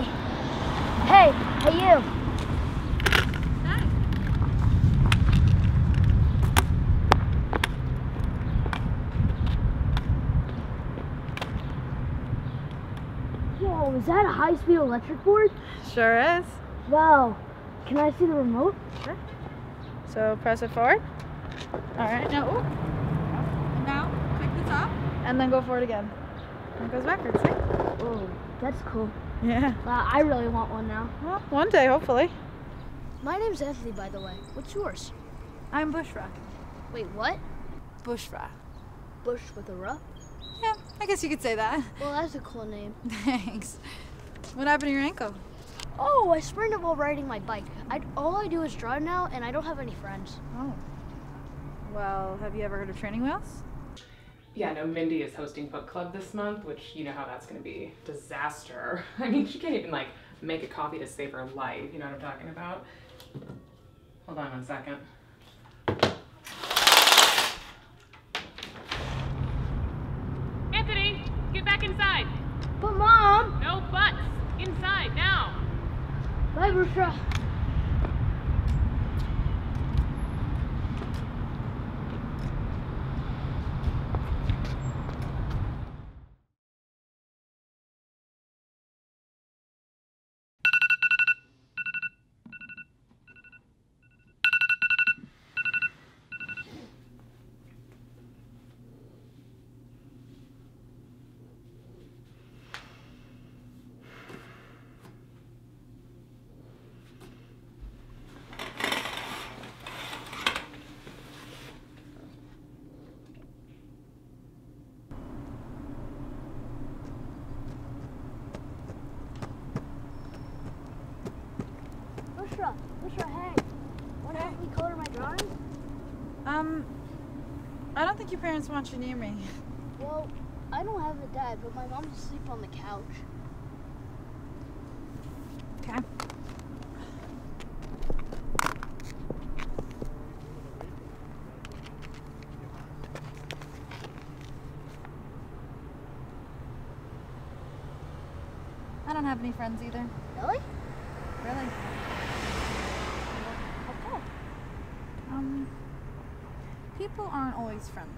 you. Whoa, is that a high-speed electric board? Sure is. Wow. Can I see the remote? Sure. So press it forward. All right, now, ooh. And now, pick this up. And then go forward again. It goes backwards, see? Oh, that's cool. Yeah. Uh, I really want one now. Well, one day, hopefully. My name's Anthony, by the way. What's yours? I'm Bushra. Wait, what? Bushra. Bush with a? Yeah, I guess you could say that. Well, that's a cool name. Thanks. What happened to your ankle? Oh, I sprained it while riding my bike. I, all I do is drive now, and I don't have any friends. Oh. Well, have you ever heard of training wheels? Yeah, no, Mindy is hosting book club this month, which you know how that's gonna be. Disaster. I mean, she can't even like make a coffee to save her life. You know what I'm talking about? Hold on one second. Anthony, get back inside. But, Mom! No buts. Inside now. Bye, Bushra. Bushra, Bushra, hey. Want to help me color my drawings? Um, I don't think your parents want you near me. Well, I don't have a dad, but my mom's asleep on the couch. Okay. I don't have any friends either. Really? Really? How come? Um, people aren't always friendly.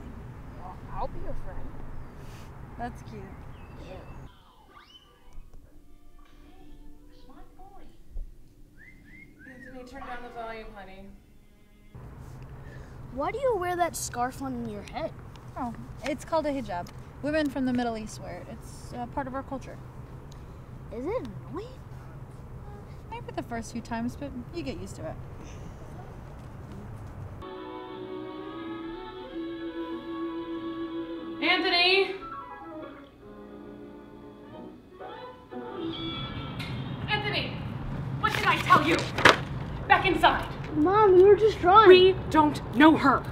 Well, I'll be your friend. That's cute. Anthony, turn down the volume, honey. Why do you wear that scarf on your head? Oh, it's called a hijab. Women from the Middle East wear it. It's uh, part of our culture. Is it annoying? Maybe the first few times, but you get used to it. I tell you? Back inside. Mom, we were just drawing. We don't know her.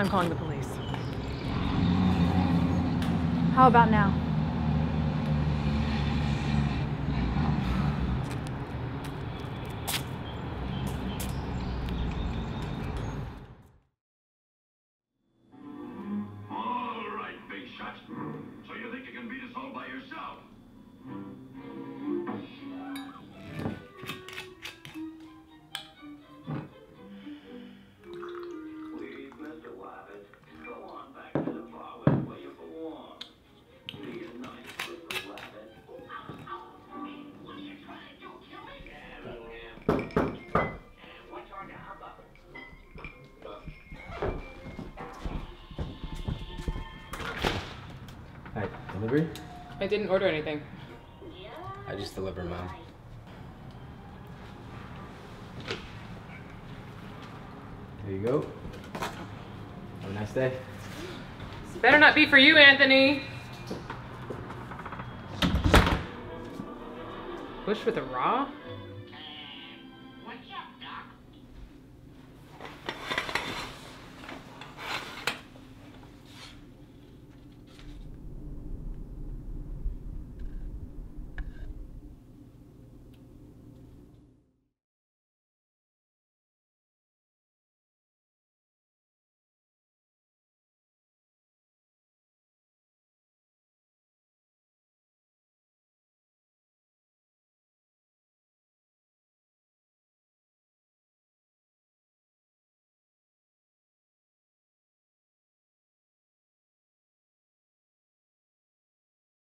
I'm calling the police. How about now? Hi, delivery? I didn't order anything. I just deliver, mom. There you go. Have a nice day. Better not be for you, Anthony. Bush with a raw?